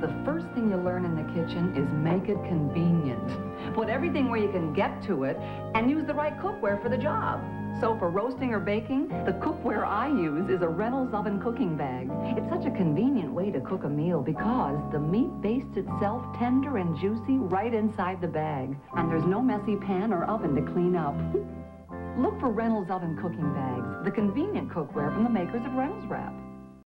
The first thing you learn in the kitchen is make it convenient. Put everything where you can get to it and use the right cookware for the job. So for roasting or baking, the cookware I use is a Reynolds oven cooking bag. It's such a convenient way to cook a meal because the meat bastes itself tender and juicy right inside the bag. And there's no messy pan or oven to clean up. Look for Reynolds oven cooking bags, the convenient cookware from the makers of Reynolds Wrap.